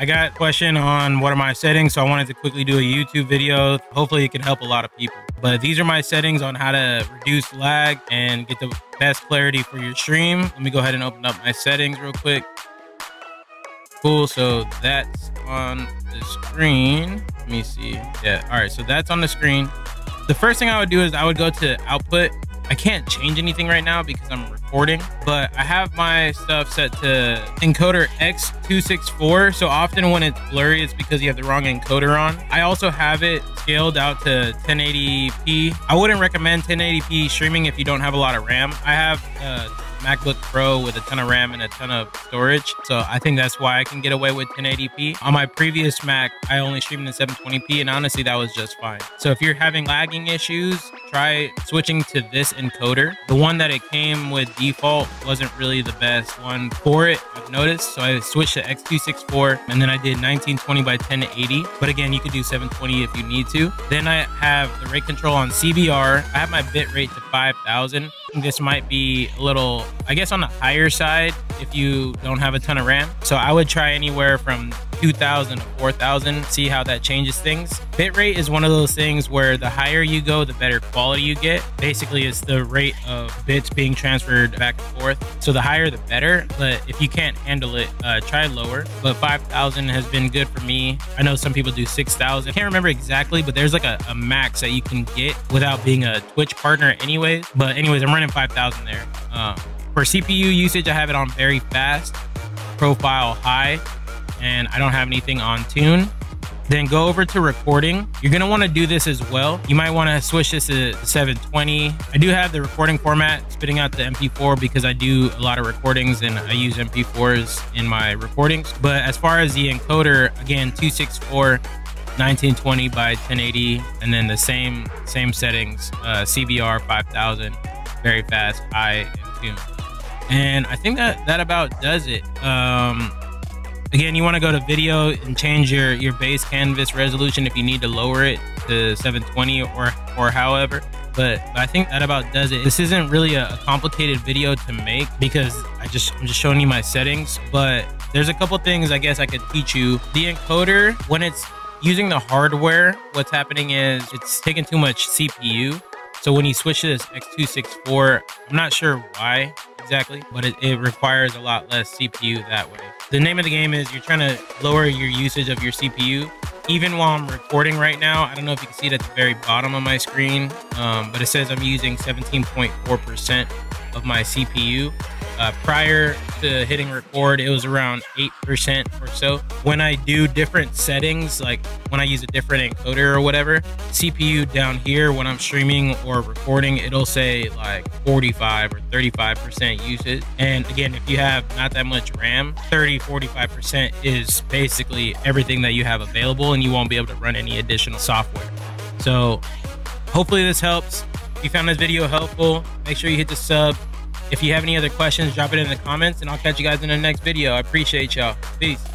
I got a question on what are my settings, so I wanted to quickly do a YouTube video. Hopefully it can help a lot of people. But these are my settings on how to reduce lag and get the best clarity for your stream. Let me go ahead and open up my settings real quick. Cool, so that's on the screen. Let me see. Yeah, all right, so that's on the screen. The first thing I would do is I would go to output I can't change anything right now because I'm recording, but I have my stuff set to encoder X264. So often when it's blurry, it's because you have the wrong encoder on. I also have it scaled out to 1080p. I wouldn't recommend 1080p streaming if you don't have a lot of RAM. I have uh, MacBook Pro with a ton of RAM and a ton of storage. So I think that's why I can get away with 1080p. On my previous Mac, I only streamed in 720p and honestly, that was just fine. So if you're having lagging issues, try switching to this encoder. The one that it came with default wasn't really the best one for it, I've noticed. So I switched to X264 and then I did 1920 by 1080. But again, you could do 720 if you need to. Then I have the rate control on CBR. I have my bit rate to 5000 this might be a little, I guess, on the higher side if you don't have a ton of RAM. So I would try anywhere from 2000 to 4000, see how that changes things. Bitrate is one of those things where the higher you go, the better quality you get. Basically, it's the rate of bits being transferred back and forth. So the higher, the better. But if you can't handle it, uh, try lower. But 5000 has been good for me. I know some people do 6000. I can't remember exactly, but there's like a, a max that you can get without being a Twitch partner anyways. But anyways, I'm running 5000 there. Uh, for CPU usage, I have it on very fast, profile high, and I don't have anything on tune. Then go over to recording. You're gonna wanna do this as well. You might wanna switch this to 720. I do have the recording format spitting out the MP4 because I do a lot of recordings and I use MP4s in my recordings. But as far as the encoder, again, 264 1920 by 1080 and then the same same settings uh, cbr 5000 very fast high and tune and i think that that about does it um Again, you want to go to video and change your, your base canvas resolution if you need to lower it to 720 or, or however. But, I think that about does it. This isn't really a, a complicated video to make because I just, I'm just showing you my settings, but there's a couple things I guess I could teach you. The encoder, when it's using the hardware, what's happening is it's taking too much CPU. So when you switch to this X264, I'm not sure why exactly, but it, it requires a lot less CPU that way. The name of the game is you're trying to lower your usage of your CPU. Even while I'm recording right now, I don't know if you can see it at the very bottom of my screen, um, but it says I'm using 17.4% of my CPU. Uh, prior to hitting record, it was around 8% or so. When I do different settings, like when I use a different encoder or whatever, CPU down here when I'm streaming or recording, it'll say like 45 or 35% usage. And again, if you have not that much RAM, 30, 45% is basically everything that you have available and you won't be able to run any additional software. So hopefully this helps. If you found this video helpful, make sure you hit the sub, if you have any other questions, drop it in the comments and I'll catch you guys in the next video. I appreciate y'all. Peace.